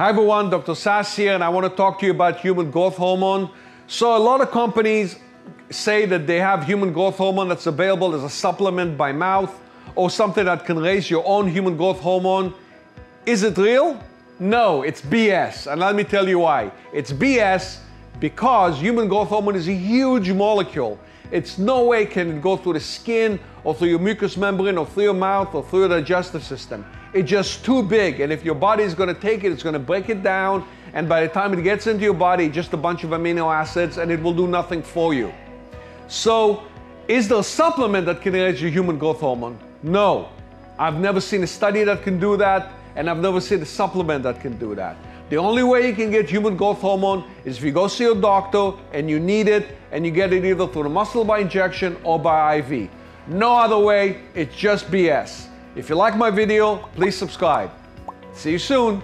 Hi everyone, Dr. Sass here, and I want to talk to you about human growth hormone. So, a lot of companies say that they have human growth hormone that's available as a supplement by mouth or something that can raise your own human growth hormone. Is it real? No, it's BS. And let me tell you why. It's BS because human growth hormone is a huge molecule. It's no way can it go through the skin or through your mucous membrane or through your mouth or through your digestive system. It's just too big. And if your body is going to take it, it's going to break it down. And by the time it gets into your body, just a bunch of amino acids and it will do nothing for you. So, is there a supplement that can raise your human growth hormone? No. I've never seen a study that can do that, and I've never seen a supplement that can do that. The only way you can get human growth hormone is if you go see your doctor and you need it, and you get it either through the muscle by injection or by IV. No other way, it's just BS. If you like my video, please subscribe. See you soon.